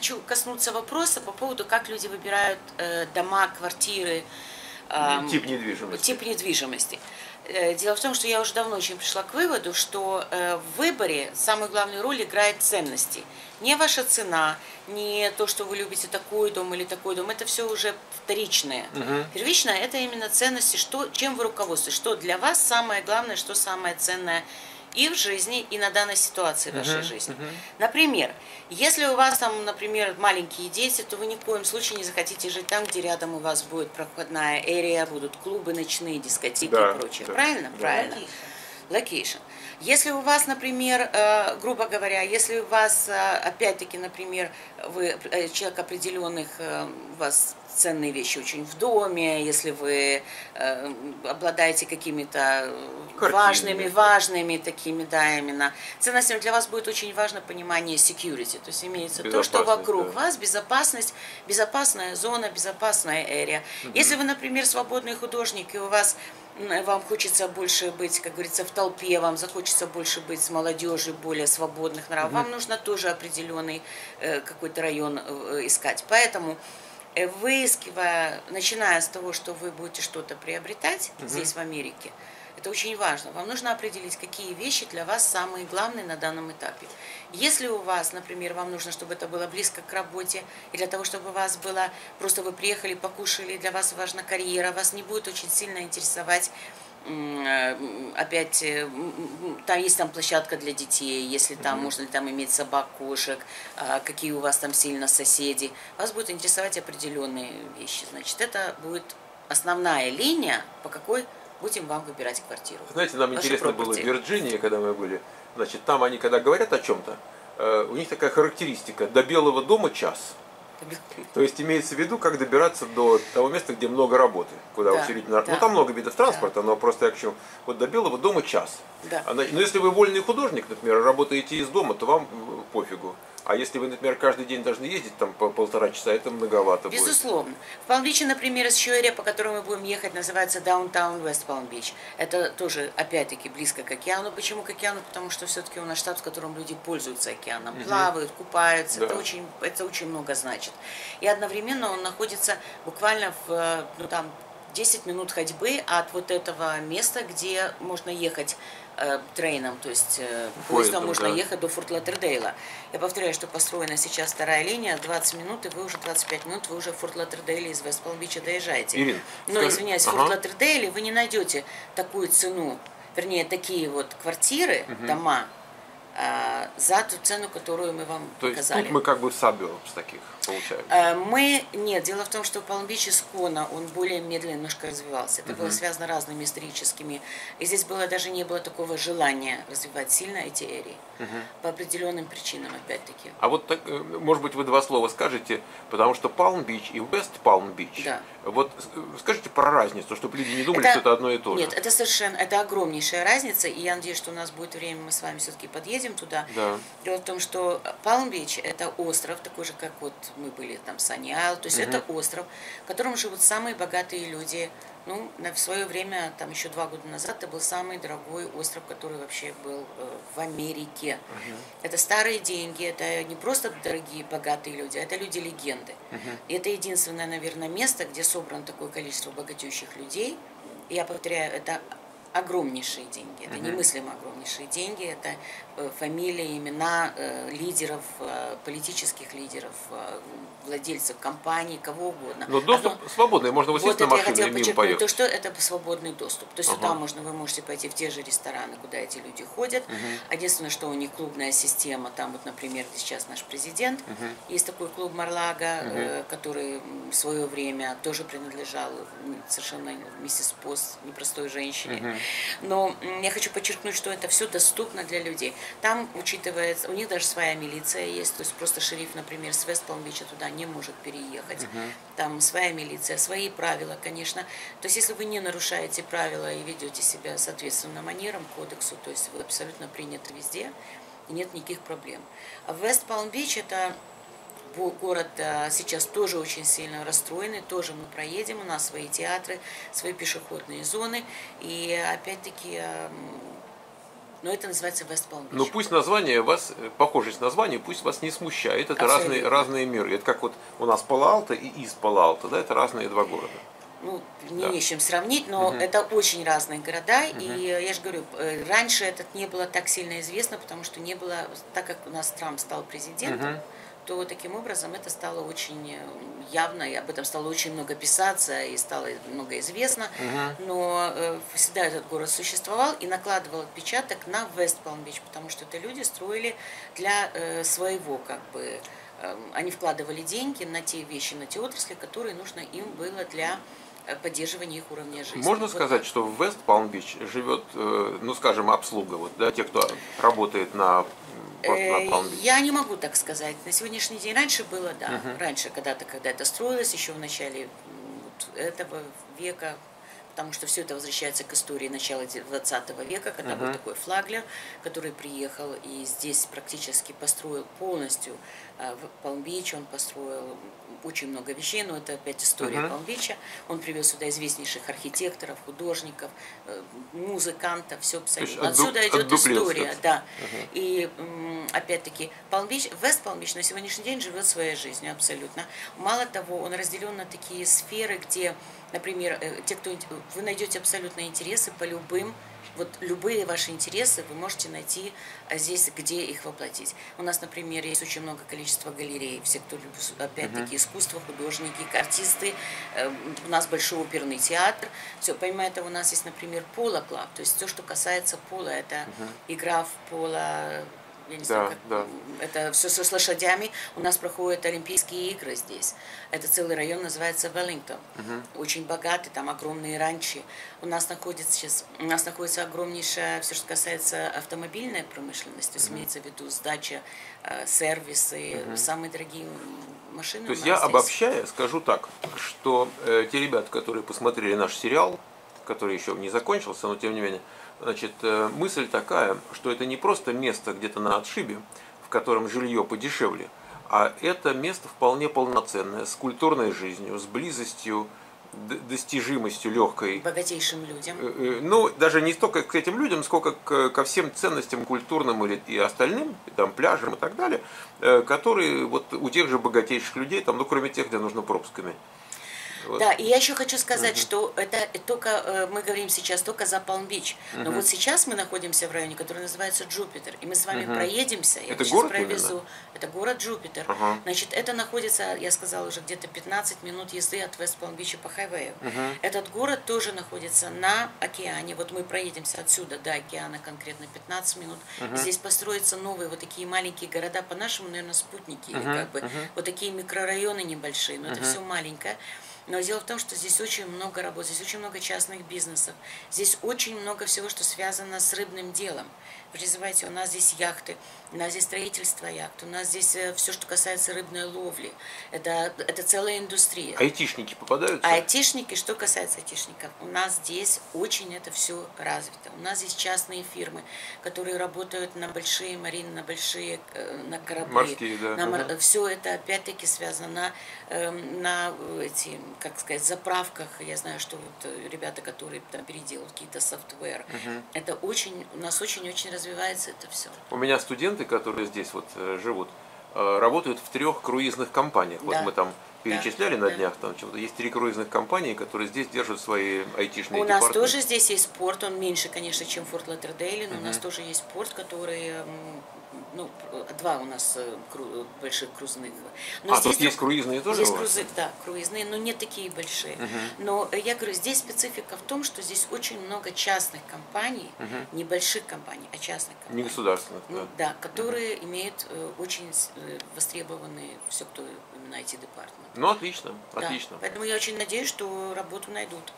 хочу коснуться вопроса по поводу, как люди выбирают э, дома, квартиры. Э, тип недвижимости. Тип недвижимости. Э, дело в том, что я уже давно очень пришла к выводу, что э, в выборе самую главную роль играет ценности. Не ваша цена, не то, что вы любите такой дом или такой дом, это все уже вторичное. Угу. Первичное это именно ценности, что, чем вы руководствуетесь, что для вас самое главное, что самое ценное и в жизни, и на данной ситуации в вашей uh-huh, жизни. Uh-huh. Например, если у вас там, например, маленькие дети, то вы ни в коем случае не захотите жить там, где рядом у вас будет проходная area, будут клубы ночные, дискотеки да, и прочее. Да, Правильно? Да. Правильно. Location. Если у вас, например, э, грубо говоря, если у вас, э, опять-таки, например, вы э, человек определенных, у вас ценные вещи очень в доме, если вы обладаете какими-то важными, важными такими, да, именно ценностями, для вас будет очень важно понимание security, то есть имеется то, что вокруг да. вас, безопасность, безопасная зона, безопасная area. Угу. Если вы, например, свободный художник, и у вас вам хочется больше быть, как говорится, в толпе, вам захочется больше быть с молодежью, более свободных нравов, вам нужно тоже определенный э, какой-то район э, искать. Поэтому выискивая, начиная с того, что вы будете что-то приобретать угу. здесь в Америке, это очень важно. Вам нужно определить, какие вещи для вас самые главные на данном этапе. Если у вас, например, вам нужно, чтобы это было близко к работе, и для того, чтобы у вас было, просто вы приехали, покушали, для вас важна карьера, вас не будет очень сильно интересовать э, опять э, там есть там площадка для детей, если там mm-hmm. можно ли там иметь собак, кошек, а, какие у вас там сильно соседи, вас будет интересовать определенные вещи. Значит, это будет основная линия, по какой будем вам выбирать квартиру. Знаете, нам интересно было в Вирджинии, когда мы были. Значит, там они, когда говорят о чем-то, э, у них такая характеристика: до Белого дома час. То есть имеется в виду, как добираться до того места, где много работы, куда да, усилить да. Ну там много видов транспорта, да. но просто я к чему. Вот до Белого дома час. Да. Но если вы вольный художник, например, работаете из дома, то вам э, пофигу. А если вы, например, каждый день должны ездить там по полтора часа, это многовато Безусловно. будет. В Палм-Биче, например, еще по которой мы будем ехать, называется West Palm Beach. Это тоже, опять-таки, близко к океану. Почему к океану? Потому что все-таки у нас штат, в котором люди пользуются океаном, угу. плавают, купаются. Да. Это, очень, это очень много значит. И одновременно он находится буквально в, ну, там, 10 минут ходьбы от вот этого места, где можно ехать э, трейном, то есть э, поездом можно да. ехать до Форт Латтердейла. Я повторяю, что построена сейчас вторая линия, 20 минут, и вы уже 25 минут, вы уже в Форт Латтердейле из Вест Палм-Бича доезжаете. Ирина, Но, скажи... извиняюсь, в ага. Форт Латтердейле вы не найдете такую цену, вернее, такие вот квартиры, угу. дома, э, за ту цену, которую мы вам То показали. Есть тут мы как бы suburbs таких получаем? Э, мы, нет, дело в том, что Палм-Бич исконно, он более медленно немножко развивался. Это uh-huh. было связано разными историческими. И здесь было даже не было такого желания развивать сильно эти эрии. Uh-huh. По определенным причинам, опять-таки. А вот, так, э, может быть, вы два слова скажете, потому что Палм-Бич и Вест Палм-Бич. Да. Вот э, скажите про разницу, чтобы люди не думали, это, что это одно и то же. Нет, это совершенно, это огромнейшая разница, и я надеюсь, что у нас будет время, мы с вами все-таки подъедем туда. Да. Дело в том, что Палм-Бич это остров, такой же, как вот мы были там Саньял, то есть угу. это остров, в котором живут самые богатые люди. Ну, на, в свое время, там еще два года назад, это был самый дорогой остров, который вообще был э, в Америке. Угу. Это старые деньги, это не просто дорогие богатые люди, а это люди-легенды. Угу. И это единственное, наверное, место, где собрано такое количество богатеющих людей. Я повторяю, это огромнейшие деньги. Это uh-huh. немыслимо огромнейшие деньги. Это э, фамилии, имена э, лидеров, э, политических лидеров, владельцев компаний, кого угодно. Но доступ Одно... свободный, можно вот на машине я и мимо то, что это свободный доступ. То есть ага. сюда можно, вы можете пойти в те же рестораны, куда эти люди ходят. Угу. Единственное, что у них клубная система, там вот, например, сейчас наш президент, угу. есть такой клуб Марлага, угу. который в свое время тоже принадлежал совершенно миссис Пост, непростой женщине. Угу. Но я хочу подчеркнуть, что это все доступно для людей. Там учитывается, у них даже своя милиция есть, то есть просто шериф, например, с Вестпалм-Бича туда не может переехать. Угу. Там своя милиция, свои правила, конечно. То есть если вы не нарушаете правила и ведете себя соответственно манерам, кодексу, то есть вы абсолютно приняты везде, и нет никаких проблем. А Вест Палм-Бич это город сейчас тоже очень сильно расстроенный, тоже мы проедем, у нас свои театры, свои пешеходные зоны, и опять-таки Но это называется West Palm Beach. Но пусть название вас, похожесть названия, пусть вас не смущает. Это разные, разные миры. Это как вот у нас Пала-Алта и из Пала-Алта, да, это разные два города ну, не да. с чем сравнить, но угу. это очень разные города. Угу. И я же говорю, э, раньше этот не было так сильно известно, потому что не было, так как у нас Трамп стал президентом, угу. То таким образом это стало очень э, явно, и об этом стало очень много писаться, и стало много известно. Угу. Но э, всегда этот город существовал и накладывал отпечаток на Вест Палм-Бич, потому что это люди строили для э, своего, как бы, э, они вкладывали деньги на те вещи, на те отрасли, которые нужно им было для Э, поддерживания их уровня жизни. Можно вот сказать, так. что в Вест Палм-Бич живет, э, ну скажем, обслуга, вот, да, те, кто работает на э, я не могу так сказать. На сегодняшний день раньше было, да. Угу. Раньше, когда-то, когда это строилось, еще в начале этого века, потому что все это возвращается к истории начала 20 века, когда uh-huh. был такой флаглер, который приехал и здесь практически построил полностью а, в Палм-Бич, он построил очень много вещей, но это опять история uh-huh. Палм-Бича. Он привез сюда известнейших архитекторов, художников, э, музыкантов, все абсолютно. Отсюда идет история, да. Uh-huh. И опять-таки Палм-Бич, Вест Палм-Бич на сегодняшний день живет своей жизнью абсолютно. Мало того, он разделен на такие сферы, где Например, э, те, кто вы найдете абсолютно интересы по любым, вот любые ваши интересы вы можете найти а, здесь, где их воплотить. У нас, например, есть очень много количества галерей, все, кто любит, опять-таки, искусство, художники, артисты. Э, у нас большой оперный театр. Все, помимо этого, у нас есть, например, поло-клаб, то есть все, что касается пола, это игра в поло, я не да, знаю, как да. это все с лошадями. У нас проходят Олимпийские игры здесь. Это целый район, называется Веллингтон. Угу. Очень богатый, там огромные ранчи. У нас находится сейчас, у нас находится огромнейшая, все, что касается автомобильной промышленности, то есть угу. имеется в виду сдача, э, сервисы, угу. самые дорогие машины. То есть я здесь. обобщая скажу так, что э, те ребята, которые посмотрели наш сериал, который еще не закончился, но тем не менее, Значит, э, мысль такая, что это не просто место где-то на отшибе, в котором жилье подешевле, а это место вполне полноценное, с культурной жизнью, с близостью, достижимостью легкой. Богатейшим людям. Э, э, ну, даже не столько к этим людям, сколько к, ко всем ценностям культурным или и остальным, там, пляжам и так далее, которые вот у тех же богатейших людей, там, ну, кроме тех, где нужно пропусками вот. Да, и я еще хочу сказать, угу. что это только, э, мы говорим сейчас только за Палм-Бич, угу. но вот сейчас мы находимся в районе, который называется Джупитер, и мы с вами угу. проедемся, я это город провезу. Именно? Это город Джупитер. Угу. Значит, это находится, я сказала уже, где-то 15 минут езды от Вест Палм-Бича по хайвею. Угу. Этот город тоже находится на океане, вот мы проедемся отсюда до океана конкретно 15 минут. Угу. Здесь построятся новые вот такие маленькие города, по-нашему, наверное, спутники, угу. или как бы угу. вот такие микрорайоны небольшие, но угу. это все маленькое. Но дело в том, что здесь очень много работ, здесь очень много частных бизнесов, здесь очень много всего, что связано с рыбным делом. Призывайте, у нас здесь яхты, у нас здесь строительство яхт, у нас здесь э, все, что касается рыбной ловли. Это, это целая индустрия. Айтишники попадаются? Айтишники, что касается айтишников, у нас здесь очень это все развито. У нас здесь частные фирмы, которые работают на большие марины, на большие э, на корабли. Морские, да. На мор... угу. Все это опять-таки связано на, эм, на эти, как сказать, заправках. Я знаю, что вот э, ребята, которые там переделывают какие-то софтвер. Угу. Это очень, у нас очень-очень развивается это все. У меня студенты, которые здесь вот э, живут, э, работают в трех круизных компаниях. Вот мы там перечисляли да, на днях, там что-то есть три круизных компании, которые здесь держат свои айтишные У нас тоже здесь есть порт, он меньше, конечно, чем Форт Латтердейле, но угу. у нас тоже есть порт, который ну, два у нас э, кру, больших крузных. Но а здесь тут есть круизные тоже? Здесь крузы, да, круизные, но не такие большие. Угу. Но я говорю, здесь специфика в том, что здесь очень много частных компаний, угу. не больших компаний, а частных компаний. Не государственных, да. Да, которые угу. имеют э, очень э, востребованные все, кто именно IT-департамент. Ну, отлично, да. отлично. Поэтому я очень надеюсь, что работу найдут.